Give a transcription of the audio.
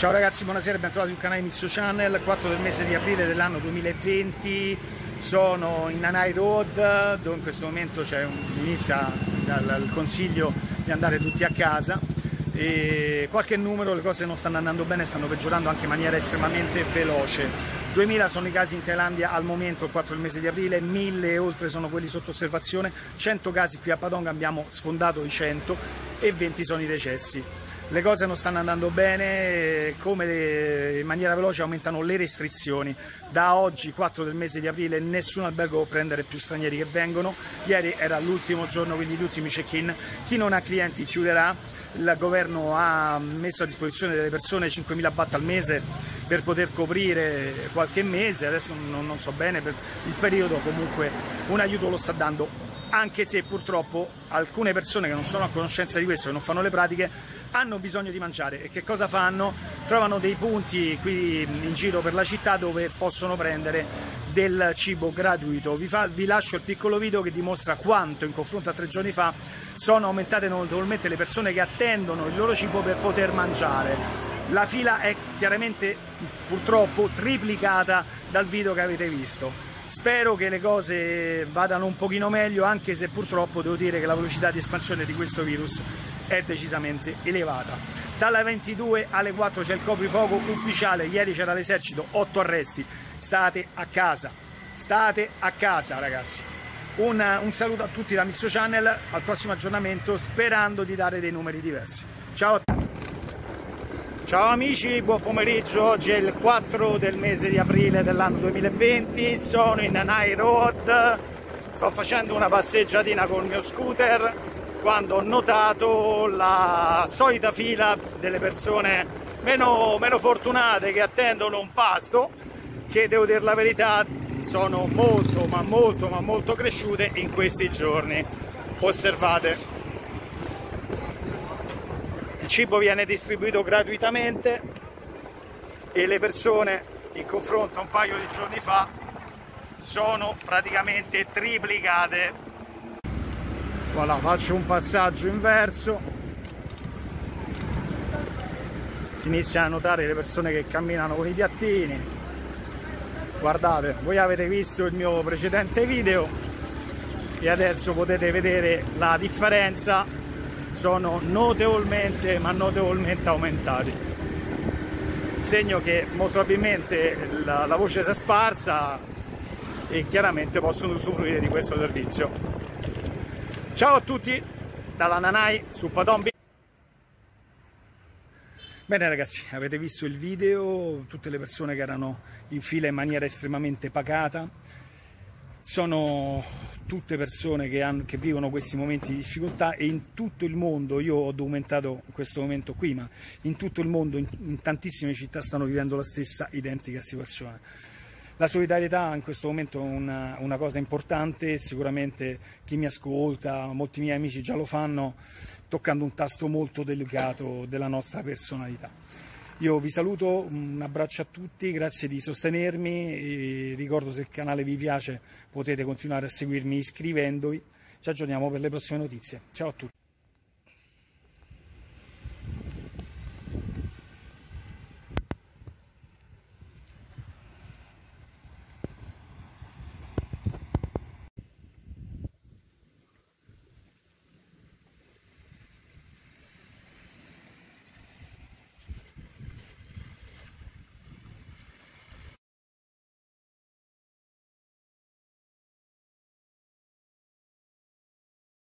Ciao ragazzi, buonasera, bentrovati sul canale Mizzo Channel, 4 del mese di aprile dell'anno 2020, sono in Nanai Road dove in questo momento un, inizia il consiglio di andare tutti a casa. E qualche numero, le cose non stanno andando bene, stanno peggiorando anche in maniera estremamente veloce. 2000 sono i casi in Thailandia al momento, il 4 del mese di aprile, 1000 e oltre sono quelli sotto osservazione, 100 casi qui a Padong abbiamo sfondato i 100 e 20 sono i decessi le cose non stanno andando bene, come in maniera veloce aumentano le restrizioni. Da oggi, 4 del mese di aprile, nessun albergo può prendere più stranieri che vengono. Ieri era l'ultimo giorno, quindi gli ultimi check-in. Chi non ha clienti chiuderà. Il governo ha messo a disposizione delle persone 5.000 baht al mese per poter coprire qualche mese, adesso non so bene, per il periodo comunque un aiuto lo sta dando anche se purtroppo alcune persone che non sono a conoscenza di questo, che non fanno le pratiche, hanno bisogno di mangiare e che cosa fanno? Trovano dei punti qui in giro per la città dove possono prendere del cibo gratuito. Vi, fa, vi lascio il piccolo video che dimostra quanto in confronto a tre giorni fa sono aumentate notevolmente le persone che attendono il loro cibo per poter mangiare. La fila è chiaramente purtroppo triplicata dal video che avete visto. Spero che le cose vadano un pochino meglio, anche se purtroppo devo dire che la velocità di espansione di questo virus è decisamente elevata. Dalle 22 alle 4 c'è il coprifuoco ufficiale, ieri c'era l'esercito, 8 arresti. State a casa, state a casa ragazzi. Un, un saluto a tutti da Mizzo Channel, al prossimo aggiornamento sperando di dare dei numeri diversi. Ciao a tutti! Ciao amici, buon pomeriggio, oggi è il 4 del mese di aprile dell'anno 2020, sono in Nanai Road, sto facendo una passeggiatina col mio scooter quando ho notato la solita fila delle persone meno, meno fortunate che attendono un pasto che devo dire la verità sono molto ma molto ma molto cresciute in questi giorni. Osservate cibo viene distribuito gratuitamente e le persone in confronto a un paio di giorni fa sono praticamente triplicate. Voilà, faccio un passaggio inverso. Si inizia a notare le persone che camminano con i piattini. Guardate voi avete visto il mio precedente video e adesso potete vedere la differenza sono notevolmente ma notevolmente aumentati. Segno che molto probabilmente la, la voce si è sparsa e chiaramente possono usufruire di questo servizio. Ciao a tutti dalla Nanai su Patombi Bene ragazzi, avete visto il video, tutte le persone che erano in fila in maniera estremamente pacata, sono tutte persone che, hanno, che, vivono questi momenti di difficoltà e in tutto il mondo, io ho documentato questo momento qui, ma in tutto il mondo, in, in tantissime città stanno vivendo la stessa identica situazione. La solidarietà in questo momento è una, una cosa importante, sicuramente chi mi ascolta, molti miei amici già lo fanno, toccando un tasto molto delicato della nostra personalità. Io vi saluto, un abbraccio a tutti, grazie di sostenermi ricordo se il canale vi piace potete continuare a seguirmi iscrivendovi. Ci aggiorniamo per le prossime notizie. Ciao a tutti.